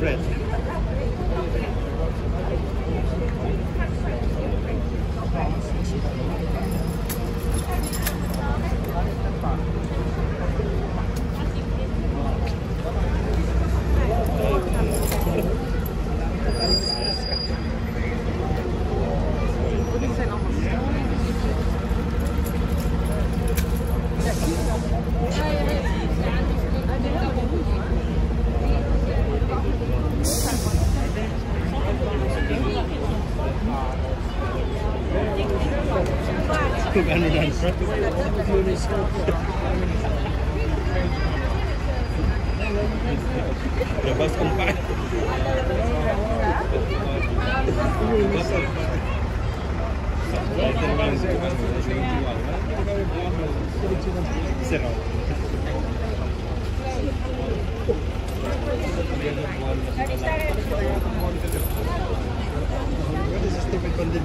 Brett. Eu posso comprar? Será? What is this stupid one that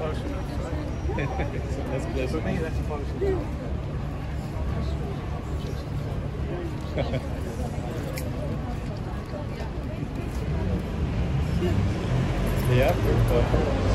that's For me, that's a function. yeah.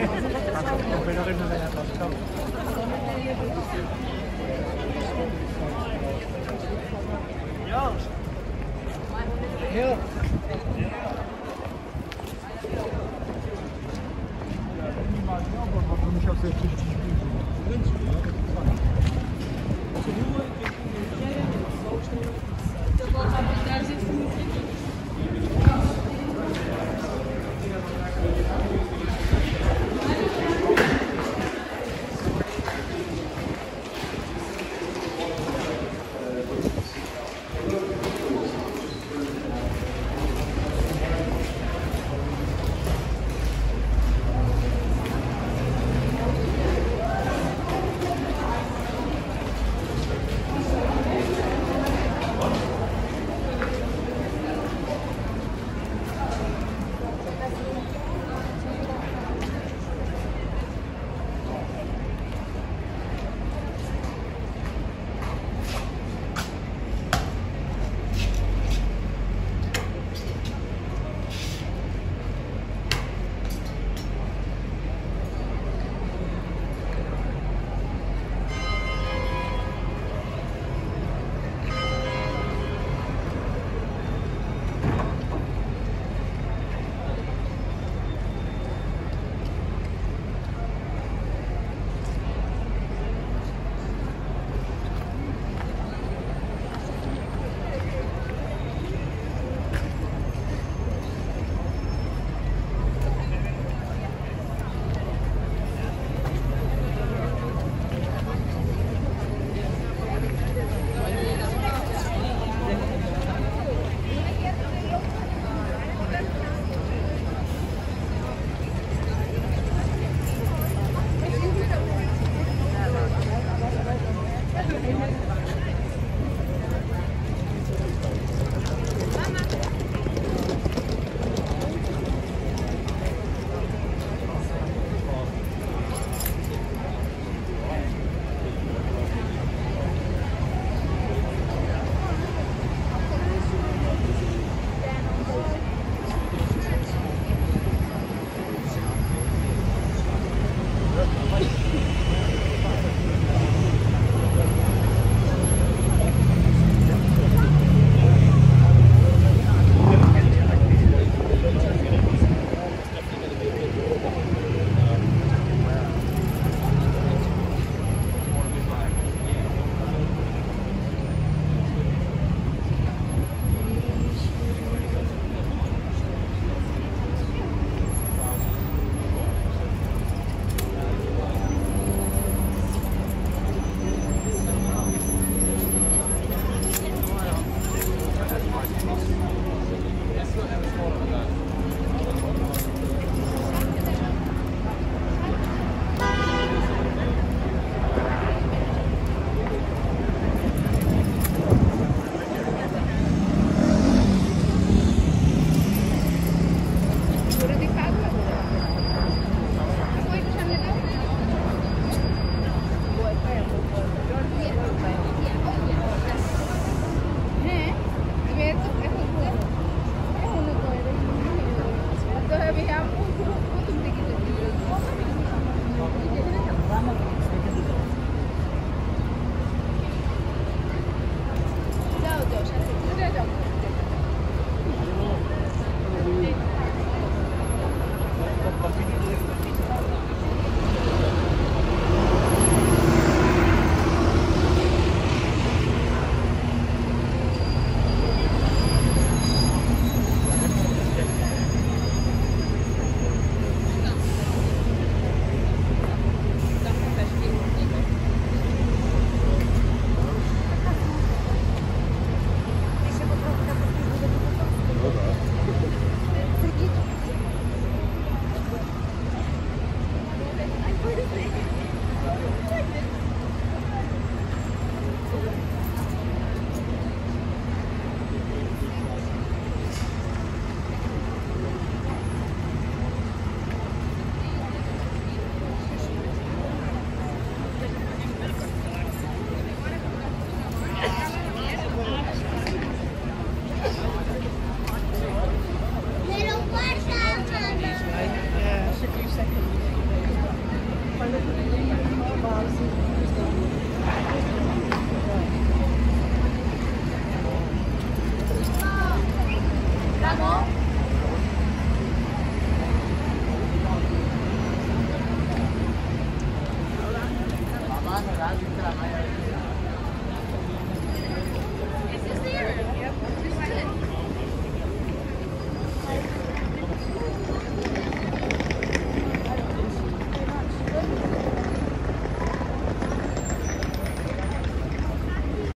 Ja. Hill. Ich habe sehr richtig gespielt. Obrigado,